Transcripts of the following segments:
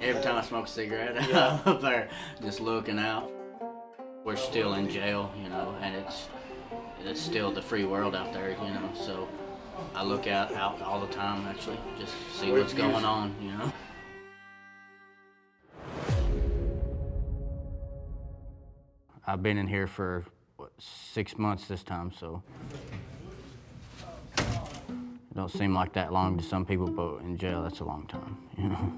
Every time I smoke a cigarette, I'm up there just looking out. We're still in jail, you know, and it's it's still the free world out there, you know. So I look out out all the time, actually, just see what's going on, you know. I've been in here for what, six months this time, so it don't seem like that long to some people, but in jail, that's a long time, you know.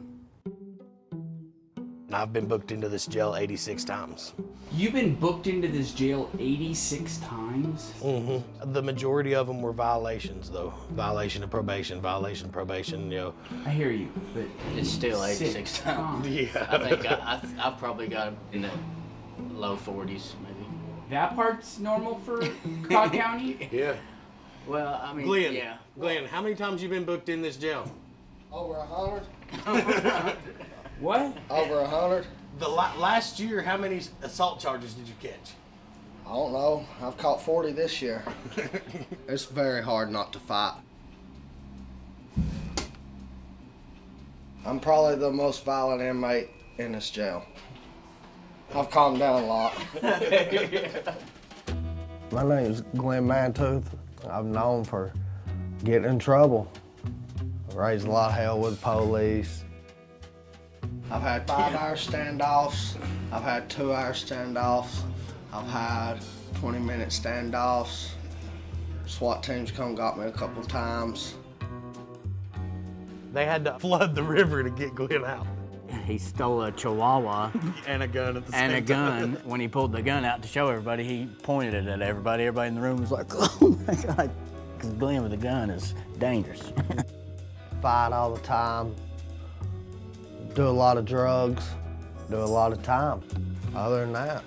I've been booked into this jail 86 times. You've been booked into this jail 86 times? Mm-hmm. The majority of them were violations, though. Violation of probation, violation of probation, you know. I hear you, but It's still Six 86 times. Yeah. I think I, I, I've probably got it in the low 40s, maybe. That part's normal for Cocke County? Yeah. Well, I mean, Glenn, yeah. Glenn, how many times you been booked in this jail? Over a hundred? What? Over a hundred? The la- last year, how many assault charges did you catch? I don't know. I've caught 40 this year. it's very hard not to fight. I'm probably the most violent inmate in this jail. I've calmed down a lot. My name's Glenn Mantooth. I'm known for getting in trouble. I raised a lot of hell with the police. I've had five hour standoffs. I've had two hour standoffs. I've had 20 minute standoffs. SWAT teams come got me a couple times. They had to flood the river to get Glenn out. He stole a chihuahua And a gun at the and a gun. time. When he pulled the gun out to show everybody, he pointed it at everybody. Everybody in the room was like, oh my God. Because Glenn with a gun is dangerous. Fight all the time. Do a lot of drugs. Do a lot of time. Other than that,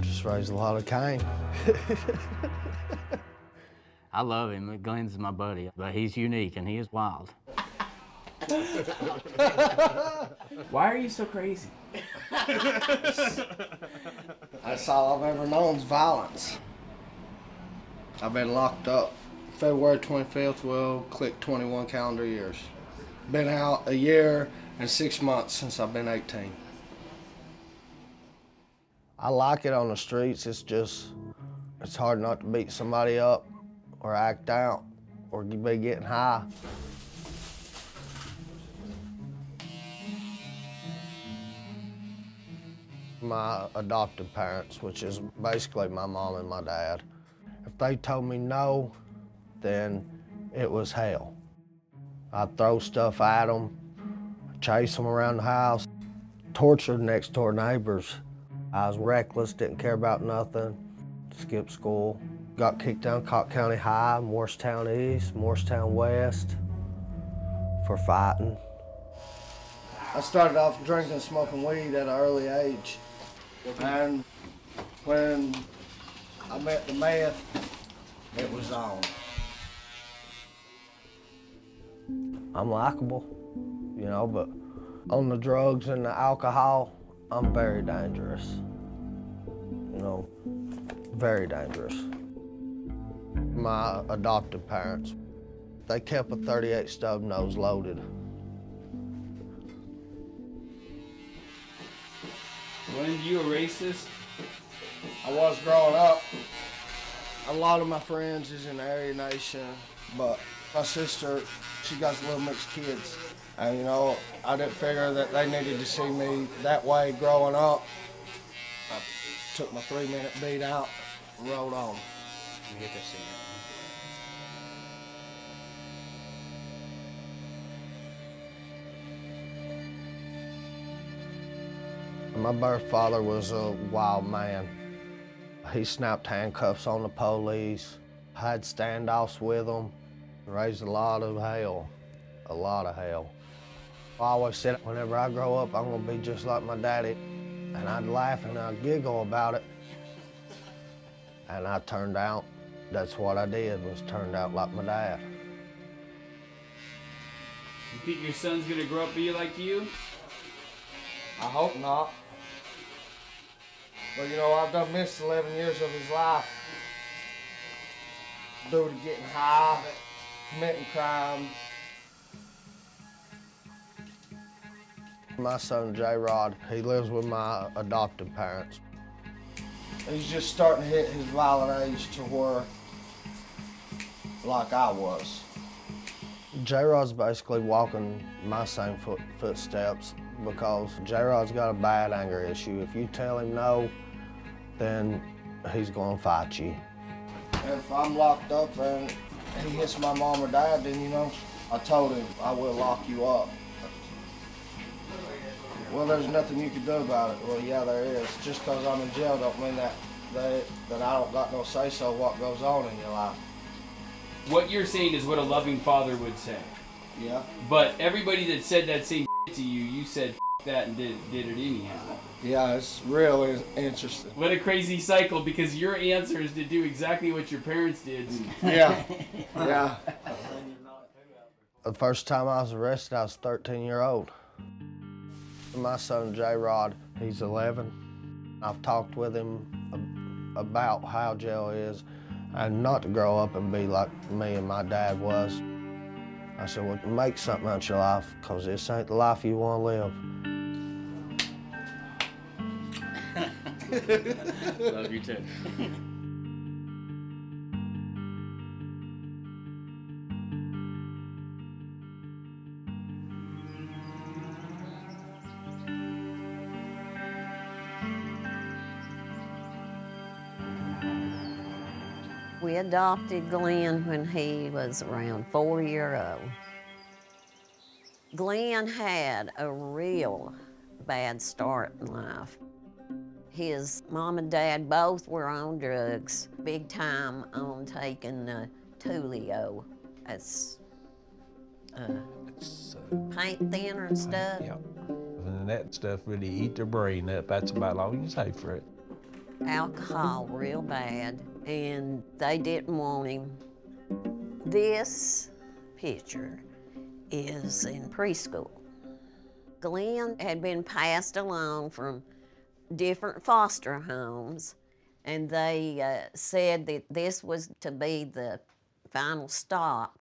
just raised a lot of cane. I love him. Glenn's my buddy, but he's unique and he is wild. Why are you so crazy? That's all I've ever known is violence. I've been locked up. February 25th will click 21 calendar years. Been out a year and six months since I've been 18. I like it on the streets. It's just, it's hard not to beat somebody up or act out or be getting high. My adoptive parents, which is basically my mom and my dad, if they told me no, then it was hell. I'd throw stuff at them, chase them around the house, torture next door neighbors. I was reckless, didn't care about nothing, skipped school, got kicked down Cocke County High, Morristown East, Morristown West for fighting. I started off drinking smoking weed at an early age. And when I met the meth, it was on. I'm likable, you know, but on the drugs and the alcohol, I'm very dangerous. You know, very dangerous. My adoptive parents, they kept a 38 stub nose loaded. Glenn, you a racist? I was growing up. A lot of my friends is in Aryan Nation, but my sister, she got little mixed kids. And you know, I didn't figure that they needed to see me that way growing up. I took my three minute beat out and rolled on. Me get this My birth father was a wild man. He snapped handcuffs on the police, had standoffs with them, raised a lot of hell, a lot of hell. I always said, whenever I grow up, I'm gonna be just like my daddy. And I'd laugh and I'd giggle about it. And I turned out, that's what I did, was turned out like my dad. You think your son's gonna grow up be like you? I hope not. But you know, I've done missed 11 years of his life. due to getting high, committing crime. My son J Rod, he lives with my adoptive parents. He's just starting to hit his violent age to where, like I was. J Rod's basically walking my same foot, footsteps because J Rod's got a bad anger issue. If you tell him no, then he's gonna fight you. If I'm locked up and he hits my mom or dad, then you know, I told him I will lock you up. Well, there's nothing you can do about it. Well, yeah, there is. Just because I'm in jail don't mean that, that that I don't got no say so what goes on in your life. What you're saying is what a loving father would say. Yeah. But everybody that said that same to you, you said that and did, did it anyhow. Yeah, it's really interesting. What a crazy cycle because your answer is to do exactly what your parents did. Mm. Yeah. Yeah. The first time I was arrested, I was 13 year old. My son J Rod, he's 11. I've talked with him about how jail is and not to grow up and be like me and my dad was. I said, well, make something out of your life because this ain't the life you want to live. Love you too. We adopted Glenn when he was around four year old. Glenn had a real bad start in life. His mom and dad both were on drugs, big time on taking uh, Tulio. That's uh, uh, paint thinner and stuff. yeah. And that stuff really eat their brain up. That's about all you can say for it. alcohol real bad, and they didn't want him. This picture is in preschool. Glenn had been passed along from different foster homes, and they uh, said that this was to be the final stop.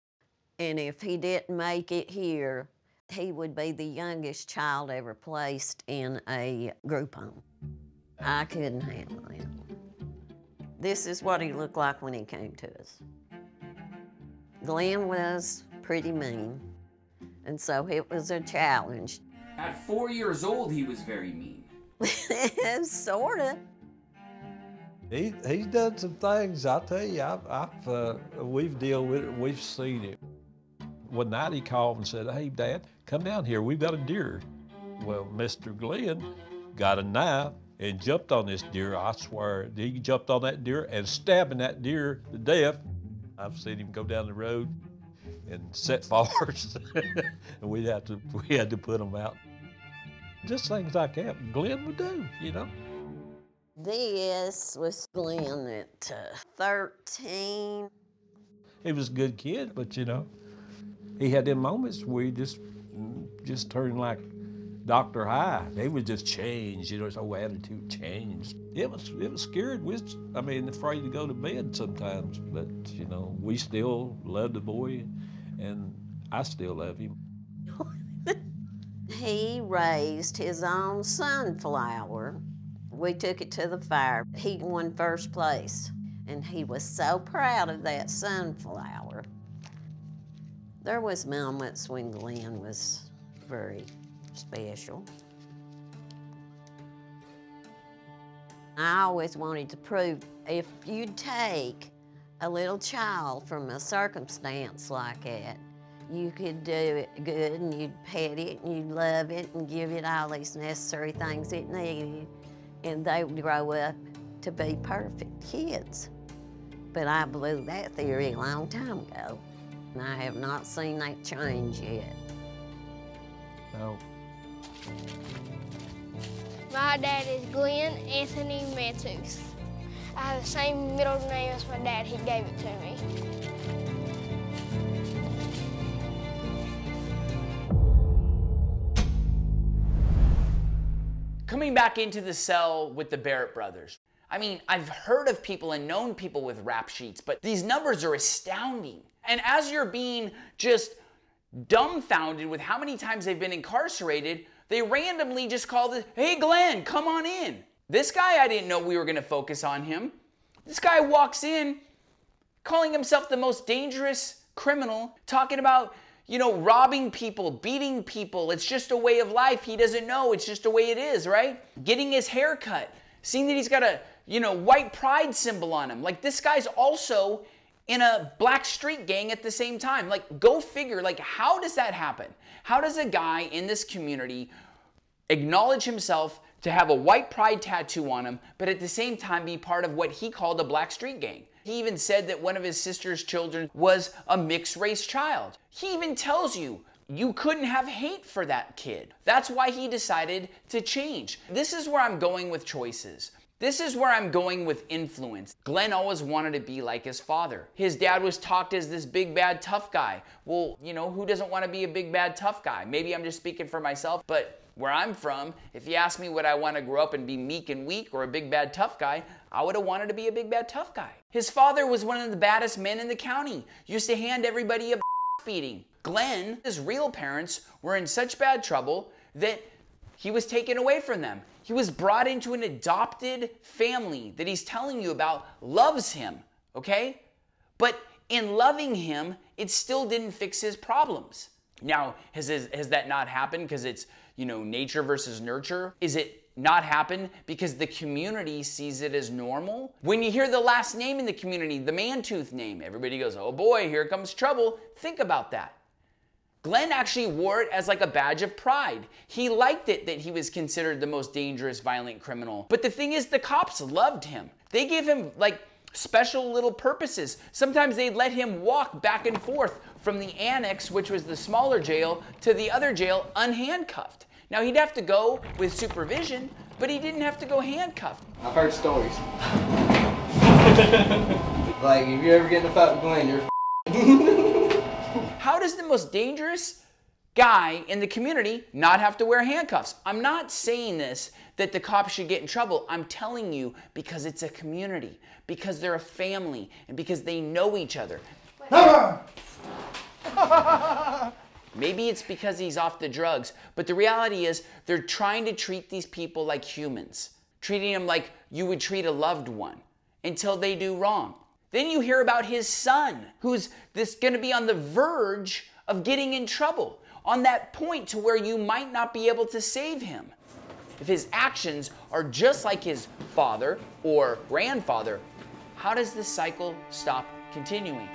And if he didn't make it here, he would be the youngest child ever placed in a group home. I couldn't handle him. This is what he looked like when he came to us. Glenn was pretty mean, and so it was a challenge. At four years old, he was very mean. sort of. He, he's done some things. I tell you, I've, I've uh, we've dealt with it. We've seen it. One night he called and said, "Hey, Dad, come down here. We've got a deer." Well, Mr. Glenn got a knife and jumped on this deer. I swear, he jumped on that deer and stabbing that deer to death. I've seen him go down the road and set fires, and we had to we had to put him out. Just things like that Glenn would do, you know. This was Glenn at uh, 13. He was a good kid, but you know, he had them moments where he just just turned like Dr. Hyde. They would just change, you know, his whole attitude changed. It was it was scared. We was, I mean, afraid to go to bed sometimes, but you know, we still loved the boy, and I still love him. He raised his own sunflower. We took it to the fire. He won first place, and he was so proud of that sunflower. There was moments when Glenn was very special. I always wanted to prove if you take a little child from a circumstance like that, you could do it good and you'd pet it and you'd love it and give it all these necessary things it needed, and they would grow up to be perfect kids. But I blew that theory a long time ago, and I have not seen that change yet. No, My dad is Glenn Anthony Mantooth. I have the same middle name as my dad. He gave it to me. Coming back into the cell with the Barrett brothers, I mean, I've heard of people and known people with rap sheets, but these numbers are astounding. And as you're being just dumbfounded with how many times they've been incarcerated, they randomly just called it, hey, Glenn, come on in. This guy, I didn't know we were to focus on him. This guy walks in calling himself the most dangerous criminal, talking about, you know, robbing people, beating people. It's just a way of life. He doesn't know. It's just the way it is, right? Getting his hair cut, seeing that he's got a, you know, white pride symbol on him. Like this guy's also in a black street gang at the same time. Like, go figure, like, how does that happen? How does a guy in this community acknowledge himself to have a white pride tattoo on him, but at the same time be part of what he called a black street gang? He even said that one of his sister's children was a mixed race child. He even tells you you couldn't have hate for that kid. That's why he decided to change. This is where I'm going with choices. This is where I'm going with influence. Glenn always wanted to be like his father. His dad was talked as this big, bad, tough guy. Well, you know, who doesn't want to be a big, bad, tough guy? Maybe I'm just speaking for myself, but where I'm from, if you ask me would I want to grow up and be meek and weak or a big, bad, tough guy, I would have wanted to be a big, bad, tough guy. His father was one of the baddest men in the county, used to hand everybody a beating. Glenn, his real parents, were in such bad trouble that he was taken away from them. He was brought into an adopted family that he's telling you about loves him, okay? But in loving him, it still didn't fix his problems. Now, has, has that not happened because it's, you know, nature versus nurture? Is it not happen because the community sees it as normal? When you hear the last name in the community, the Mantooth name, everybody goes, oh boy, here comes trouble. Think about that. Glenn actually wore it as like a badge of pride. He liked it that he was considered the most dangerous, violent criminal. But the thing is, the cops loved him. They gave him like special little purposes. Sometimes they'd let him walk back and forth from the annex, which was the smaller jail, to the other jail unhandcuffed. Now he'd have to go with supervision, but he didn't have to go handcuffed. I've heard stories. like if you ever get in a fight with Glenn, you're How does the most dangerous guy in the community not have to wear handcuffs? I'm not saying this that the cops should get in trouble. I'm telling you because it's a community, because they're a family, and because they know each other. Maybe it's because he's off the drugs, but the reality is they're trying to treat these people like humans, treating them like you would treat a loved one until they do wrong. Then you hear about his son, who's this going to be on the verge of getting in trouble, on that point to where you might not be able to save him. If his actions are just like his father or grandfather, how does this cycle stop continuing?